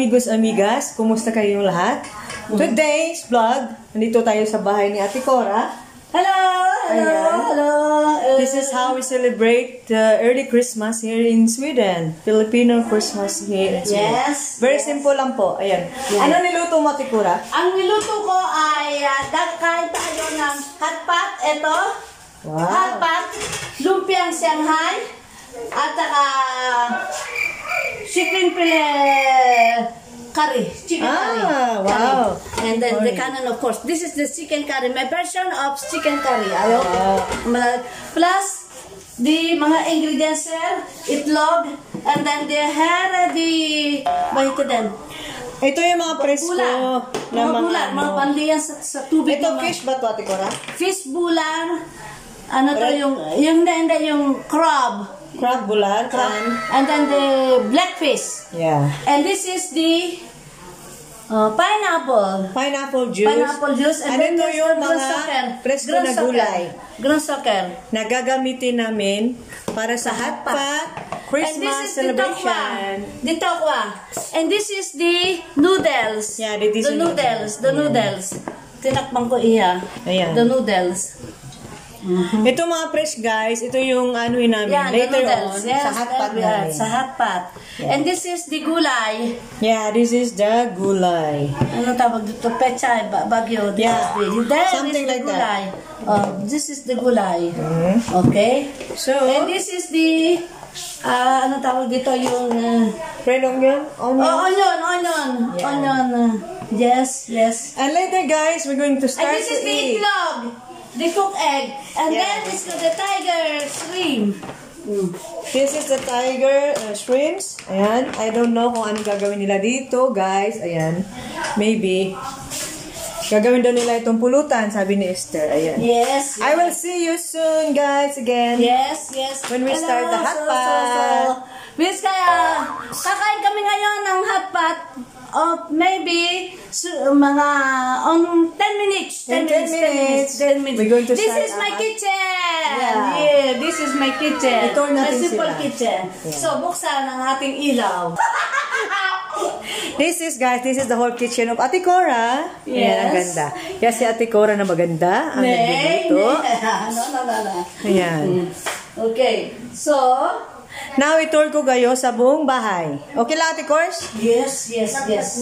amigos, amigas. Kumusta kayong lahat? Today's vlog, nandito tayo sa bahay ni Ate Cora. Hello! Hello! Ayan. Hello! Uh, This is how we celebrate the early Christmas here in Sweden. Filipino Christmas here in Sweden. Yes, Very yes. simple lang po. Ayan. Yeah. Ano niluto mo, Ate Cora? Ang niluto ko ay uh, kain tayo ng hotpot. Ito. Wow. Hotpot. Lumpiang Shanghai. At saka chicken pile curry. Chicken Ah, curry. wow. Curry. And then the canon, of course. This is the chicken curry. My version of chicken curry. I hope. Wow. Plus, the mga ingredients sir, itlog, and then the hair, the, ba ito din? Ito yung mga presko Bulan. na Mga mga bulan, mga ano. pandiyan sa, sa tubig. Ito naman. fish ba to, Ate Cora? Fish bulan. Ano to Red- yung, yung hindi, hindi, yung crab. Crab crab. And, And then the blackfish. yeah. And this is the uh, pineapple. Pineapple juice. Pineapple juice. And Ano then there's yung the mga presko na gulay Grunsaker. na gagamitin namin para sa hot pot Christmas and this is celebration. The tokwa. The. And this is the noodles. Yeah, the the noodles. The noodles. Tinakbang ko iya. Ayan. The noodles. Ito mga fresh guys, ito yung ano namin Yeah, later noodles. on Yes, sa hot pot are. namin. Sa hot pot. Yeah. And this is the gulay. Yeah, this is the gulay. Ano tawag dito? Pechay, ba- bagyo. This Yeah. is the, there Something is the like gulay. that. Oh, this is the gulay. Okay? So, And this is the, ah, ano tawag dito? Yung, uh, friend onion, onion. oh, onion, onion. Yeah. Onion. uh, yes, yes. And later guys, we're going to And start this to is the eat. itlog. The cooked egg. And Yeah. then this is the tiger shrimp. Mm. This is the tiger uh, shrimps. Ayan. I don't know kung anong gagawin nila dito, guys. Ayan. Maybe. Gagawin daw nila itong pulutan, sabi ni Esther. Ayan. Yes. I will see you soon, guys, again. Yes, yes. When we start the hot so, pot. So, so, Miss, kaya kakain kami ngayon ng hot pot of maybe su- mga on 10 minutes. 10 In 10 minutes, 10 minutes, 10 minutes. We're going to this is my our- kitchen. Yeah. Yeah, this is my kitchen. Itour natin My simple sila. kitchen. Yeah. So, buksan ang ating ilaw. This is, guys, this is the whole kitchen of Ate Cora. Ayan, ang Yes. ganda. Yes, si Ate Cora na maganda. Ang Nay, nagluluto. nay. No, no, no, no. Ayan. Okay. So, Now, itour ko kayo sa buong bahay. Okay lang, Ate Cors? yes, yes, yes.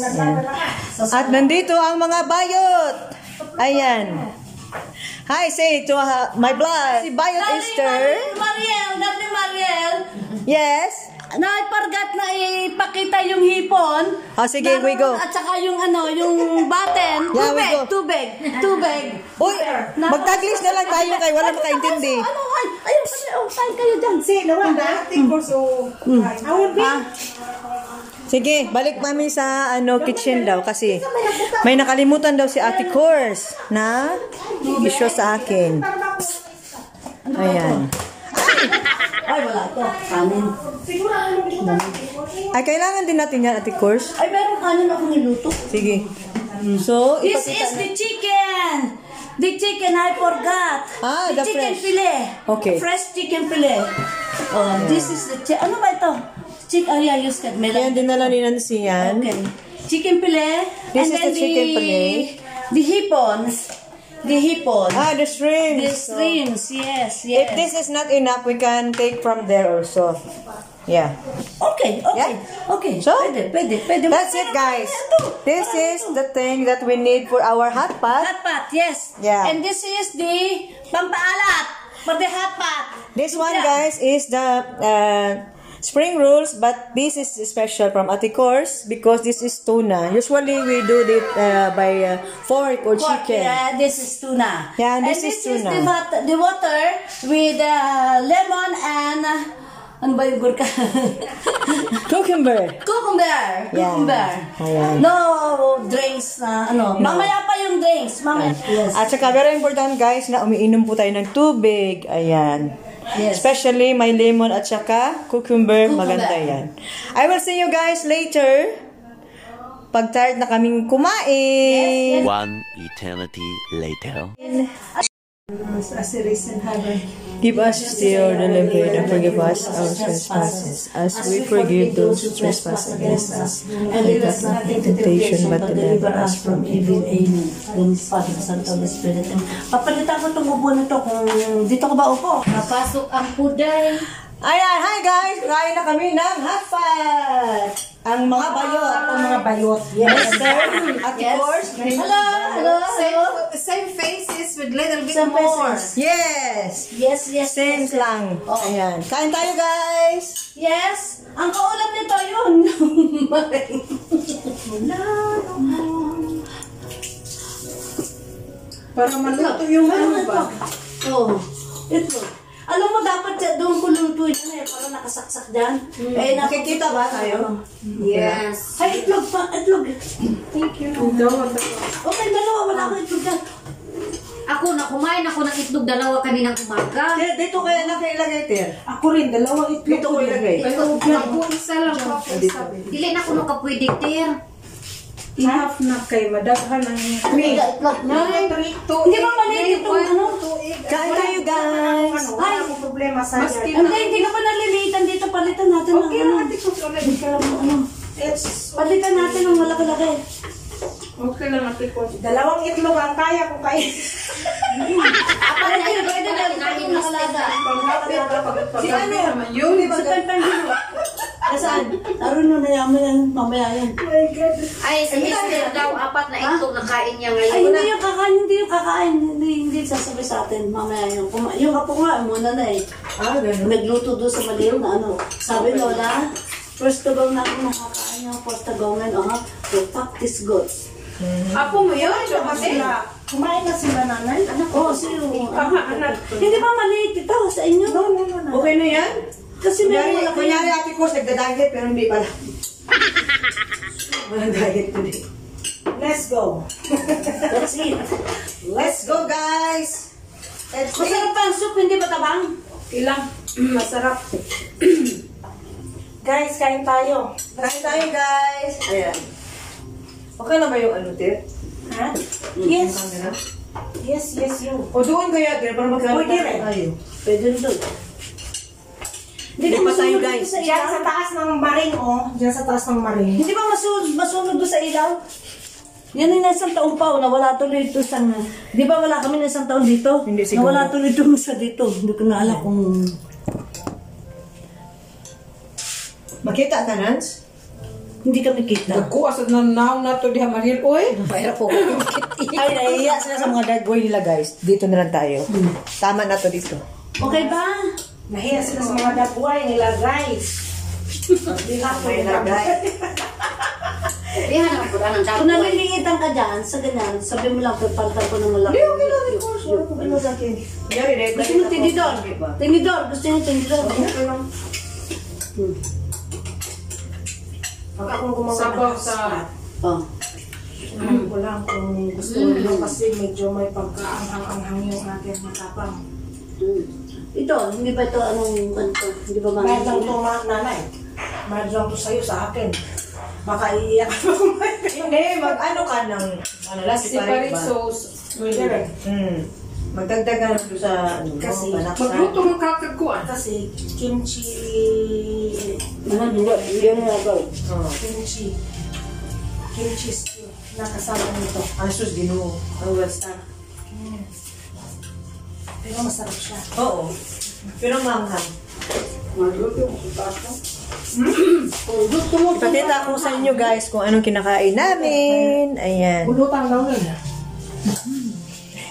At nandito ang mga bayot. Ayan. Hi, say to uh, my blood. Si Bayot Esther. Mariel, Mariel, Yes. Naipargat na ipakita yung hipon. Ah, sige, we go. At saka yung ano, yung button. Yeah, we tubig, go. tubig, tubig. Uy, magtaglis na lang tayo kay wala makaintindi. Ano, ay, ayun, kasi, oh, saan kayo dyan? Sino wala? Tingko so. I will be. Ah. Sige, balik kami sa ano kitchen daw kasi may nakalimutan daw si Ate Cors na isyo sa akin. Ayan. Ay, wala to. Kanin. Ay, kailangan din natin yan, Ate Cors. Ay, meron kanin ako niluto. Sige. So, This is the chicken. The chicken I forgot. Ah, the chicken fresh. fillet. Okay. Fresh chicken fillet. Oh, this is the chi- Ano ba ito? Chick, ay, ay, use kat. May Yan, dinala ni Nancy yan. Okay. Chicken fillet. This and is the chicken fillet. The hipons. The hipon. Ah, the shrimp. the shrimps. Yes, yes. If this is not enough, we can take from there also. Yeah. Okay, okay, Yeah. okay. So, pwede, pwede, pwede. That's it, guys. This is the thing that we need for our hot pot. Hot pot, yes. Yeah. And this is the pampaalat for the hot pot. This one, guys, is the uh, spring rolls, but this is special from Ate Cors because this is tuna. Usually, we do it uh, by uh, fork or Pork, chicken. Yeah, this is tuna. Yeah, this and is this tuna. is the, wat- the water with uh, lemon and uh, ano ba yung gurka? Cucumber. Cucumber. Yeah. Cucumber. Ayan. No drinks na ano. Mamaya pa yung drinks. Mamaya. Yes. At saka, very important, guys, na umiinom po tayo ng tubig. Ayan. Yes. Especially may lemon at saka cucumber. Cucumber. Maganda yan. I will see you guys later. Pag tired na kaming kumain. One eternity later. As a recent heaven. Give us still the bread and forgive us our trespasses, as we forgive those who trespass against us. And lead us not into temptation, but deliver us from evil. Amen. Thanks, Father, Son, Holy Spirit. Papalitan ko itong upo na to kung dito ka ba upo. Napasok ang puday. Ayan, hi guys! Kain na kami ng hot pot! Ang mga bayot. Ang mga bayot. Yes, sir. At of course, Hello, hello, hello. Same faces with little bit Some more. pesos. Yes! Yes, yes, Same yes. lang. Oh. Ayan. Kain tayo guys! Yes. Ang kaulam nito yun. Para maluto yung ano ba? Oo. Ito. Alam mo, dapat dyan- doon ko lutuin yan eh. Para nakasaksak dyan. Eh, Nakikita ba tayo? Yes. Ay, itlog pa. Itlog. Thank you. Dawa. Okay, dalawa. Wala akong itlog dyan. Ako na kumain ako ng itlog dalawa kaninang umaga. Dito, dito kaya nakailagay, Ter. Ako rin, dalawang itlog. Dito ko ilagay. Pero ako isa lang ako. Dili na kuno ka pwede ter. Enough na kay madaghan ang Hindi ka itlog. Nay, two, Hindi ba maliit itong ano? Kain tayo guys! Ano, wala akong problema sa Hindi, yan. hindi ka pa nalilitan dito. Palitan natin ng Okay ano. lang, ate ko. Ano. It's Palitan natin ng malaki-laki. okay lang, ate ko. Dalawang itlog ang kaya ko kaya. Pwede, pwede na itong nakalaga. Si ano? Yun, di ba? Sa pen-pen dito. Nasaan? Naroon na nayaman yan. Mamaya yan. Ay, si Esther daw apat na itlog na kain niya Ay, ngayon. hindi yung kakain, hindi yung kakain. Hindi, hindi sasabi sa atin. Mamaya yung, kuma- yung apo nga, muna na eh. Ah, ganun. Nagluto doon sa maliw na ano. Sabi Lola, first to go na ako nakakain yung first to go nga, uh, to practice goods. Apo mo yun? Sila. Kumain na sila nanay. Anak Oo, oh, anak. Hindi ba maliit ito sa inyo? No, no, no, no. Okay na yan? Kasi may Kunyari, malaki. kunyari ate ko, nagda-diet pero hindi pala. Walang diet today. Let's go. That's it. Let's go guys! Eat! Masarap pa ang soup, hindi ba tabang? Ilang. Masarap. Guys, kain tayo. Kain tayo guys! Ayan. Okay na ba yung ano, Ter? Ha? Yung Yes. Yes, yes, you. O doon kaya, Ter, para rin. tayo. Pwede doon. Hindi pa tayo masunog guys. sa Diyan ilaw? sa taas ng maring, oh. Diyan sa taas ng maring. Hindi ba masunog, masunog doon sa ilaw? Yan yung isang taon pa, oh, nawala tuloy ito sa... Di ba wala kami na isang taon dito? Hindi siguro. Nawala tuloy ito sa dito. Hindi ko na alam kung... Makita ka, Nans? Hindi kami kita. Ako asad na naon na to diha maril oy. Mahirap po. Ay, nahihiya sila sa mga dad boy nila guys. Dito na lang tayo. Tama na to dito. Okay ba? Nahiya sila sa mga dabuhay nila, guys. Hindi na ako May lagay. Diha na ako ng Kung naliliitan ka dyan, sa ganyan, sabi mo lang, pagpalitan ko ng malaki. Hindi, okay lang. of course. Ano sa akin? Gusto mo tinidor? Tinidor, gusto niyo tinidor? Pag akong gumawa ng sa Oh. Alam ko lang kung gusto nyo kasi medyo may pagkaanghang-anghang yung aking matapang. Mm. Ito, hindi ba ito anong ganito? Hindi ba Mahal lang mga... to ma- nanay. Mahal lang to sa'yo sa akin. Baka iiyak ako. Hindi, mag-ano ka ng, ano lang, separate separate ba? sauce. Rin. Hmm. Magdagdag ka na doon sa, ano, Kasi, panaksa. Magluto mo kakakuan. Kasi kimchi... Ano, hindi, hindi na agad. Oh. Kimchi... Kimchi stew. Nakasama nito. Ang sus, ginuo. Ang well star. Pero masarap siya. Oo. Pero. Kung gusto mo, Ipakita ko sa inyo guys kung anong kinakain namin. Ayan. Bulutang daw nun.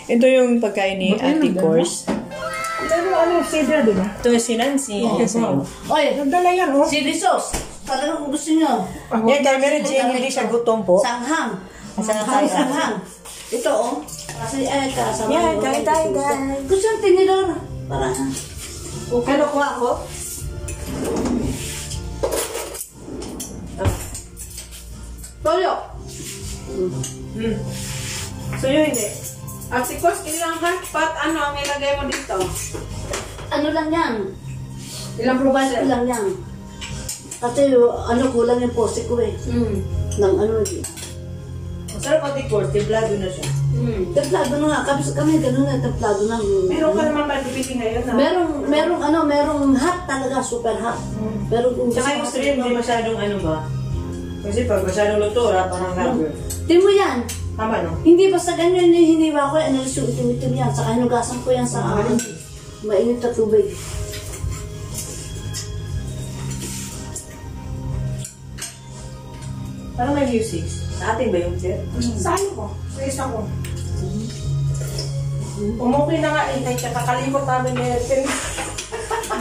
Ito yung pagkain ni Ate Course. Pero ano, sidra din ah. Ito si Nancy. Kasi, Oy, Nagdala yan, oh. chili sauce. Talagang gusto nyo. yan, kay Mary Jane, hindi siya gutom po. Sanghang. Sanghang. Sanghang, sanghang. Ito, oh. Kasi, ay, kasama. Yan, kain tayo, guys. Gusto yung tinidor. Para, Ano kuha ko? Toyo. Hmm. So yun hindi. At si Kos, ilang hot pot, ano ang ilagay mo dito? ano lang yan. Ilang provider? lang yan. Kasi, ano, kulang yung poste ko eh. Mm. Ng ano, Masarap Ate Course, templado na siya. Templado na nga. Kami, kami ganun na, templado na. Meron ka naman palipiti ngayon na. Merong, merong ano, merong hot talaga, super hot. Pero kung Tsaka yung stream, hindi masyadong ano ba? Kasi pag masyadong luto, wala parang rubber. Tingnan mo yan. Tama, no? Hindi basta ganyan yung hiniwa ko, analis yung itim-itim yan. Saka hinugasan ko yan sa uh, mainit na tubig. Parang may music. Sa atin ba yung sir? Sa ano ko? Sa isa ko. Umuwi na nga eh, kaya kakalimot namin ni Erpin.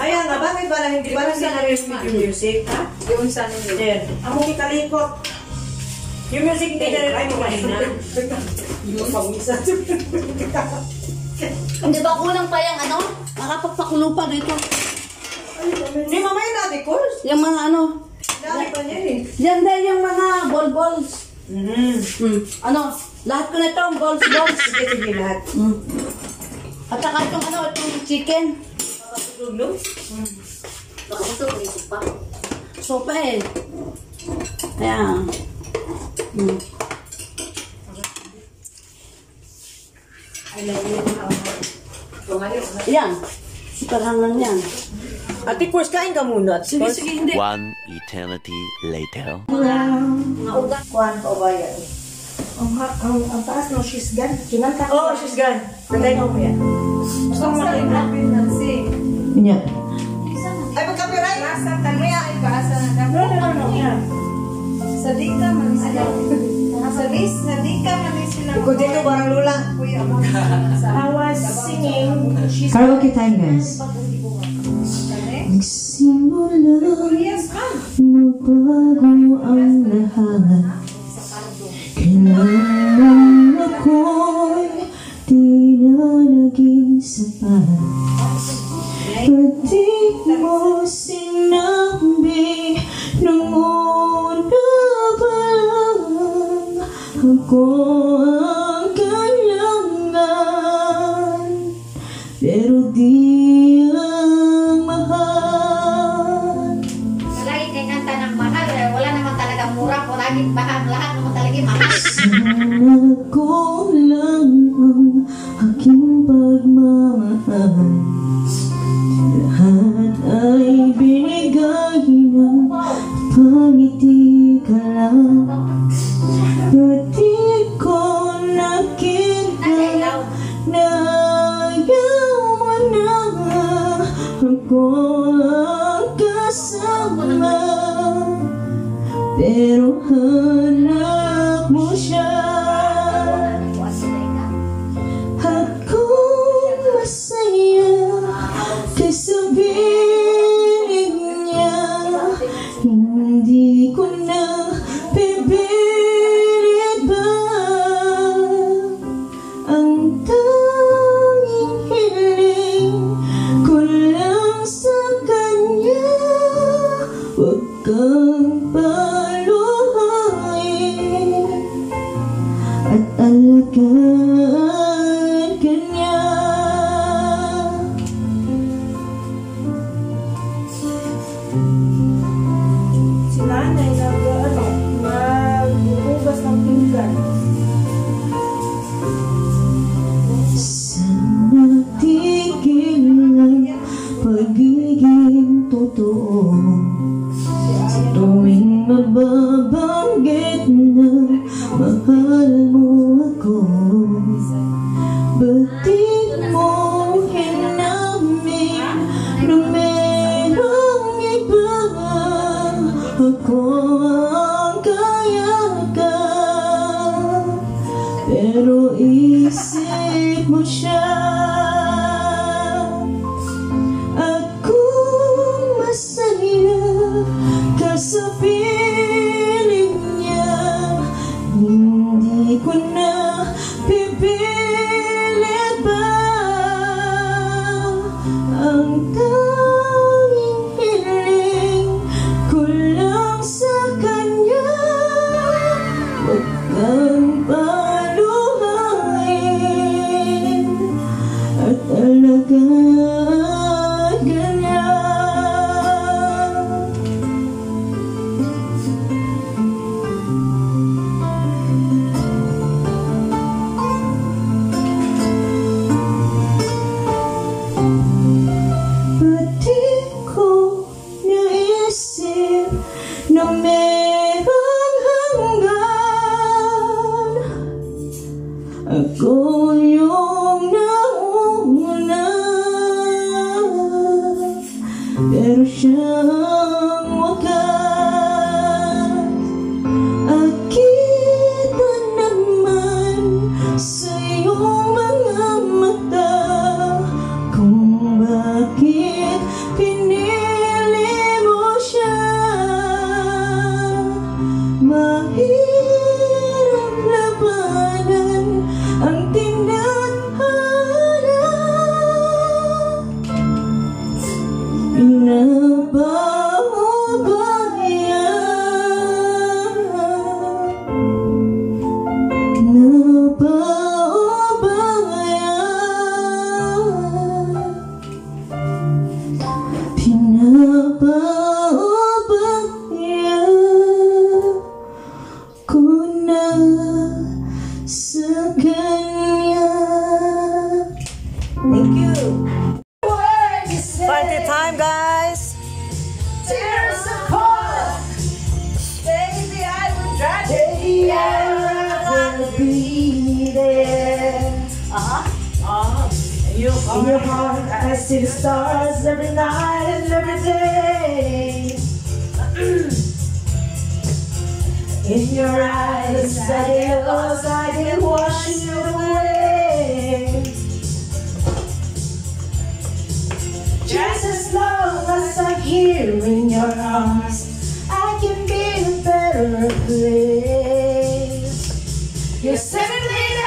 Ayan nga, bakit ba na hindi ba na narinig yung music? Ha? Yung sa ninyo. Ayan. Amoy kalikot. Yung music hindi na rin mo kanina. Yung pangisa. Hindi ba kulang pa yung ano? Nakapagpakulo pa dito. Hindi mamaya natin, course. Yung mga ano, pa niyan eh. yan din yung mga ball-balls. Mm-hmm. Hmm. Ano, lahat ko na ito, balls-balls. Sige, sige lahat. Hmm. At saka itong ano, itong chicken. Nakatulog, no? Nakabusog, may pa. Sopa eh. Ayan. Hmm. Yan. Super hangan yan. Ate, course, kain ka muna. Sige, sige, hindi. One eternity later. Kuhan pa o baya. Ang, ang, ang taas no, she's gone. Kinanta ko. Oh, she's gone. Nanday mo ko yan. Gusto mo makita. Yan. Ay, magkapiray! Nasa taliya ay kaasa na No, no, no, no. Yeah. Sa dika man sila. Sa lis, sa dika man sila. Kung dito, parang lula. Kuya. I was singing. Karaoke time, guys. Yes, man. Magbago ang lahat Kailangan ako'y Di na naging sapat pero isip mo siya You. Be there. Uh-huh. Uh-huh. In your heart, I see the stars every night and every day. In your eyes, I get lost, I get washed away. Just as long as I'm here in your arms, seven days